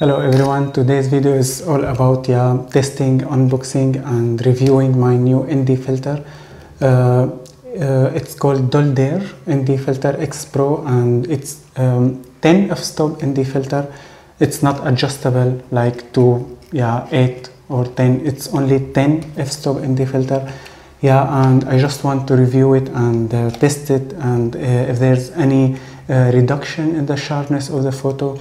Hello everyone, today's video is all about yeah, testing, unboxing and reviewing my new ND filter. Uh, uh, it's called Dolder ND Filter X Pro and it's um, 10 f-stop ND filter. It's not adjustable like to yeah, 8 or 10, it's only 10 f-stop ND filter. Yeah, and I just want to review it and uh, test it and uh, if there's any uh, reduction in the sharpness of the photo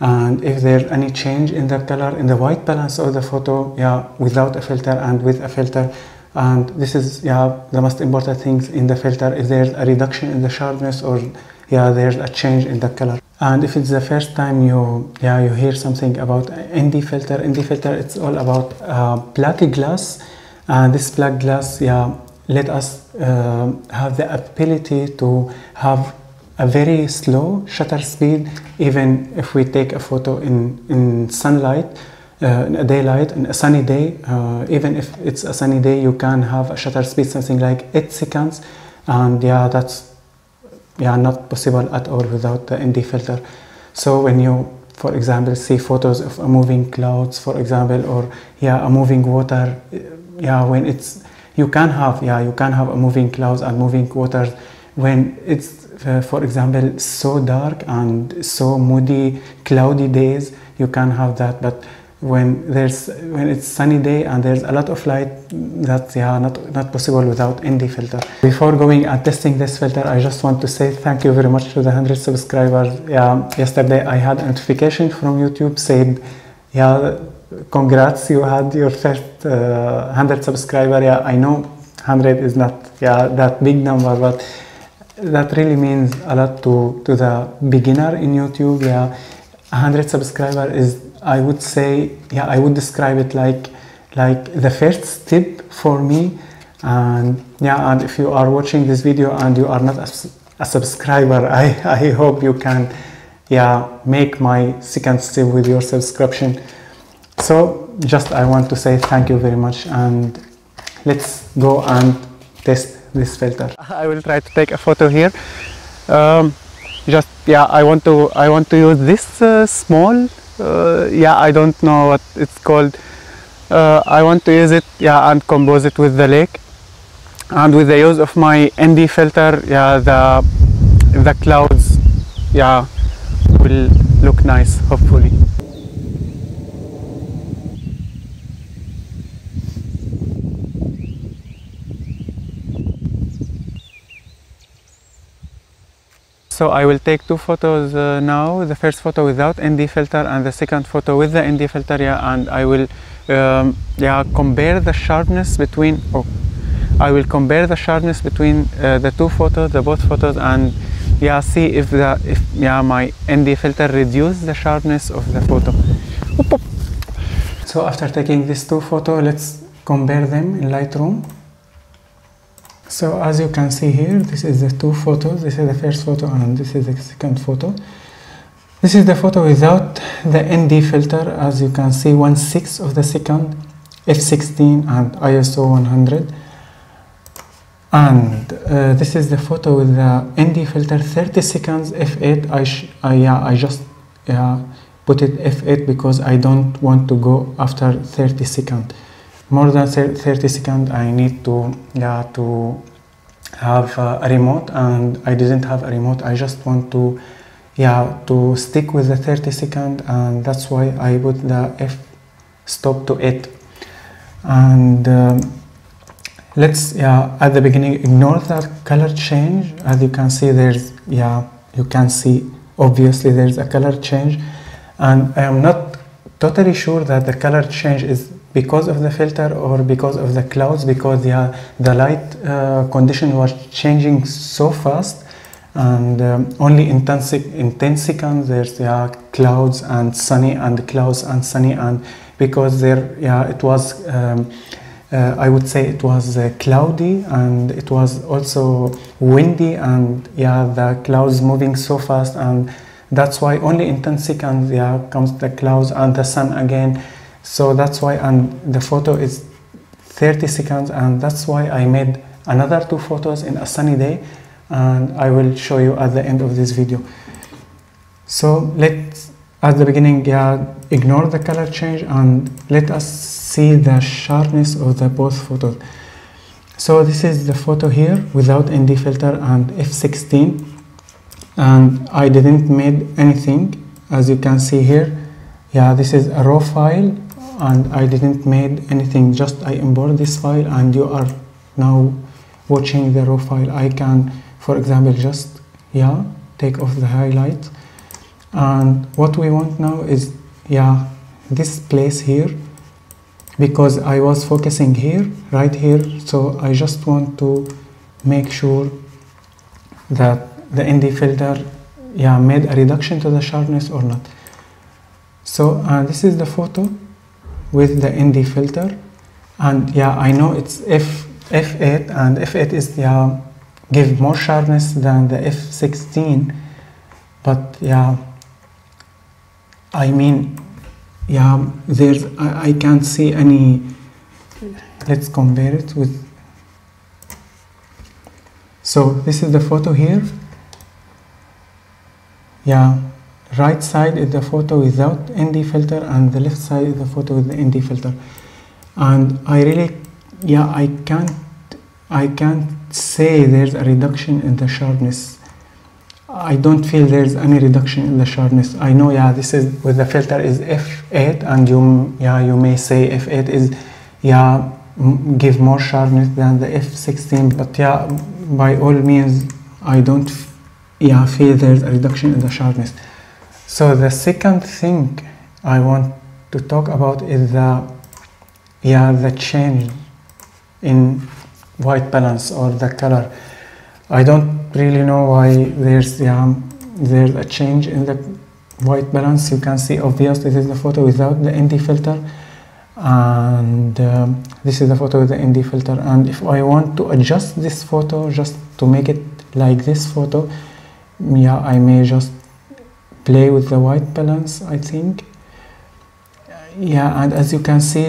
and if there's any change in the color in the white balance of the photo yeah without a filter and with a filter. And this is yeah the most important things in the filter. If there's a reduction in the sharpness or yeah there's a change in the color. And if it's the first time you yeah you hear something about ND filter ND filter it's all about uh, black glass. And this black glass yeah let us uh, have the ability to have a very slow shutter speed even if we take a photo in, in sunlight uh, in a daylight in a sunny day uh, even if it's a sunny day you can have a shutter speed something like 8 seconds. And yeah that's yeah not possible at all without the ND filter. So when you for example see photos of a moving clouds for example or yeah a moving water yeah when it's you can have yeah you can have a moving clouds and moving waters when it's uh, for example so dark and so moody cloudy days you can have that. But when there's when it's sunny day and there's a lot of light that's yeah not not possible without ND filter. Before going and testing this filter i just want to say thank you very much to the 100 subscribers. Yeah yesterday i had a notification from youtube saying yeah congrats you had your first uh, 100 subscriber. Yeah i know 100 is not yeah that big number but that really means a lot to, to the beginner in YouTube. Yeah, 100 subscriber is, I would say, yeah, I would describe it like, like the first step for me. And yeah, and if you are watching this video and you are not a, a subscriber, I, I hope you can, yeah, make my second step with your subscription. So just I want to say thank you very much and let's go and test this filter. I will try to take a photo here. Um, just yeah, I want to I want to use this uh, small. Uh, yeah, I don't know what it's called. Uh, I want to use it yeah and compose it with the lake. And with the use of my ND filter, yeah, the the clouds, yeah, will look nice hopefully. So I will take two photos uh, now, the first photo without ND filter and the second photo with the ND filter, yeah, and I will um, yeah, compare the sharpness between, oh, I will compare the sharpness between uh, the two photos, the both photos, and yeah, see if the, if yeah, my ND filter reduce the sharpness of the photo. So after taking these two photos, let's compare them in Lightroom. So as you can see here, this is the two photos. This is the first photo and this is the second photo. This is the photo without the ND filter. As you can see, 1 6 of the second, f16 and ISO 100. And uh, this is the photo with the ND filter 30 seconds f8. I, I yeah, I just yeah, put it f8 because I don't want to go after 30 seconds more than 30 seconds I need to yeah to have uh, a remote and I didn't have a remote. I just want to yeah to stick with the 30 second and that's why I put the f stop to it. And um, let's yeah at the beginning ignore that color change. As you can see there's yeah you can see obviously there's a color change. And I am not totally sure that the color change is because of the filter or because of the clouds because yeah, the light uh, condition was changing so fast and um, only in 10, in 10 seconds there's yeah, clouds and sunny and clouds and sunny and because there yeah it was um, uh, I would say it was uh, cloudy and it was also windy and yeah the clouds moving so fast and that's why only in 10 seconds yeah comes the clouds and the sun again so that's why and the photo is 30 seconds and that's why I made another two photos in a sunny day and I will show you at the end of this video. So let's at the beginning yeah ignore the color change and let us see the sharpness of the both photos. So this is the photo here without ND filter and f16 and I didn't made anything as you can see here. Yeah this is a raw file and I didn't made anything just I import this file and you are now watching the raw file. I can for example just yeah take off the highlight. And what we want now is yeah this place here because I was focusing here right here. So I just want to make sure that the ND filter yeah made a reduction to the sharpness or not. So uh, this is the photo with the ND filter. And yeah I know it's F F8 and F8 is yeah give more sharpness than the F16 but yeah I mean yeah there's I, I can't see any let's compare it with so this is the photo here. Yeah right side is the photo without ND filter and the left side is the photo with the ND filter. And I really yeah I can't I can't say there's a reduction in the sharpness. I don't feel there's any reduction in the sharpness. I know yeah this is with the filter is f8 and you yeah you may say f8 is yeah give more sharpness than the f16 but yeah by all means I don't yeah feel there's a reduction in the sharpness so the second thing I want to talk about is the yeah the change in white balance or the color. I don't really know why there's yeah there's a change in the white balance. You can see obviously this is the photo without the ND filter and um, this is the photo with the ND filter and if I want to adjust this photo just to make it like this photo yeah I may just play with the white balance I think. Yeah and as you can see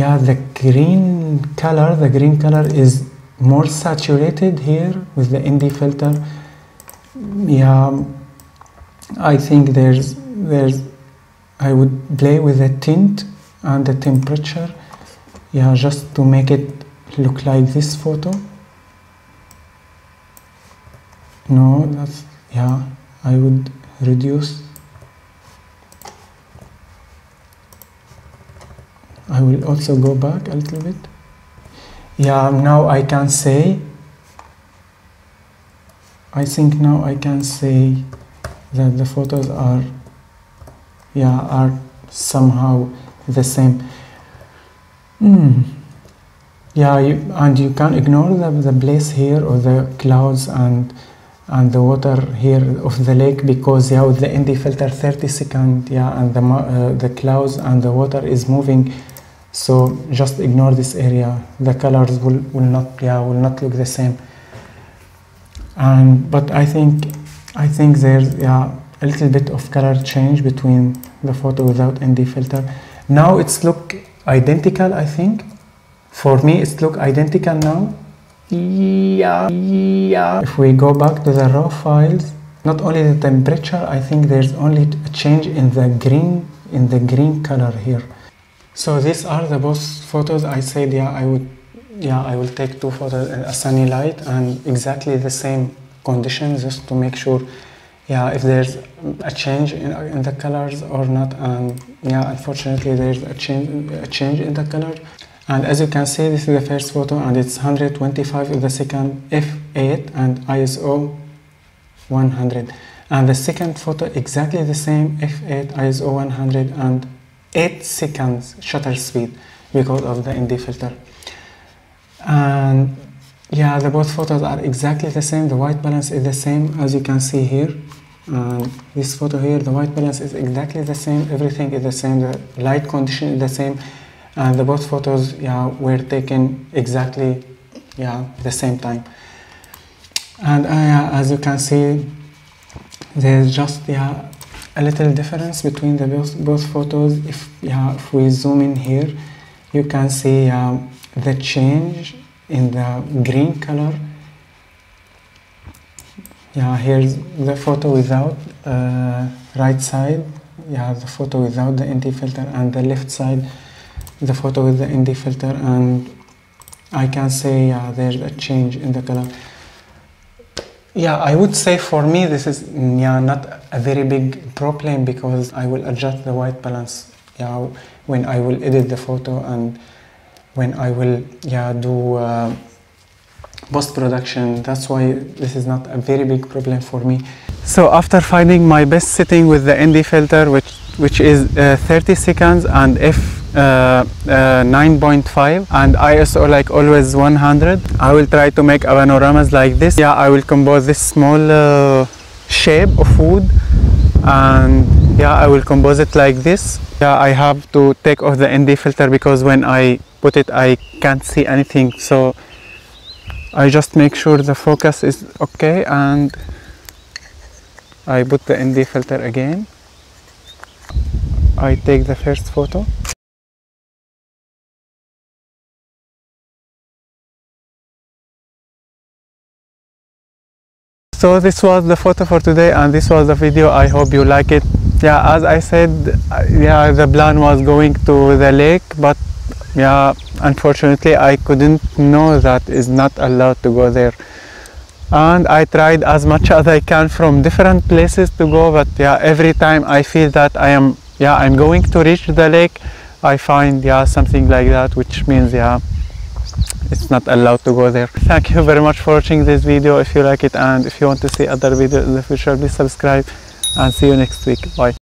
yeah the green color the green color is more saturated here with the ND filter. Yeah I think there's there's I would play with the tint and the temperature yeah just to make it look like this photo. No that's yeah I would reduce. I will also go back a little bit. Yeah now I can say I think now I can say that the photos are yeah are somehow the same. Mm. yeah you, and you can ignore the, the place here or the clouds and and the water here of the lake because yeah with the ND filter 30 second yeah and the uh, the clouds and the water is moving so just ignore this area. The colors will, will not yeah will not look the same. And but I think I think there's yeah a little bit of color change between the photo without ND filter. Now it's look identical I think. For me it's look identical now yeah yeah. If we go back to the raw files not only the temperature I think there's only a change in the green in the green color here. So these are the both photos. I said yeah I would yeah I will take two photos in a sunny light and exactly the same conditions just to make sure yeah if there's a change in, in the colors or not. And yeah unfortunately there's a change a change in the color and as you can see this is the first photo and it's 125 of the second f8 and ISO 100 and the second photo exactly the same f8 ISO 100 and 8 seconds shutter speed because of the ND filter. And yeah the both photos are exactly the same. The white balance is the same as you can see here. And this photo here the white balance is exactly the same. Everything is the same. The light condition is the same and the both photos yeah were taken exactly yeah the same time. And uh, as you can see there's just yeah a little difference between the both, both photos. If yeah if we zoom in here you can see um, the change in the green color. Yeah here's the photo without uh, right side. Yeah the photo without the ND filter and the left side the photo with the ND filter and I can say yeah there's a change in the color. Yeah I would say for me this is yeah not a very big problem because I will adjust the white balance yeah when I will edit the photo and when I will yeah do uh, post-production. That's why this is not a very big problem for me. So after finding my best setting with the ND filter which which is uh, 30 seconds and f uh, uh, 9.5 and ISO like always 100 I will try to make panoramas like this. Yeah I will compose this small uh, shape of wood and yeah I will compose it like this. Yeah I have to take off the ND filter because when I put it I can't see anything. So I just make sure the focus is okay and I put the ND filter again. I take the first photo so this was the photo for today and this was the video. I hope you like it. Yeah as i said yeah the plan was going to the lake but yeah unfortunately i couldn't know that is not allowed to go there. And i tried as much as i can from different places to go but yeah every time i feel that i am yeah i'm going to reach the lake i find yeah something like that which means yeah it's not allowed to go there. Thank you very much for watching this video. If you like it and if you want to see other videos in the future please subscribe and see you next week. Bye